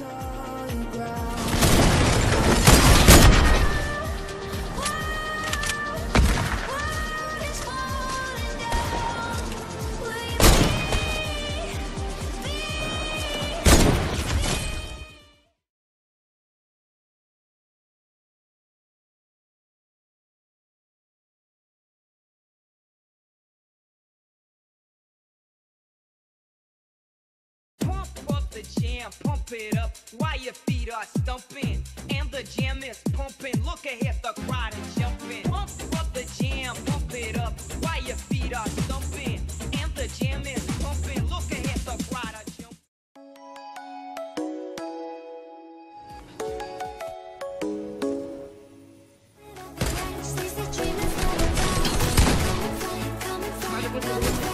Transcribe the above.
solid the jam, pump it up while your feet are stumping. And the jam is pumping, look ahead, the crowd is jumping. Pump up the jam, pump it up while your feet are stumping. And the jam is pumping, look ahead, the crowd is jumping.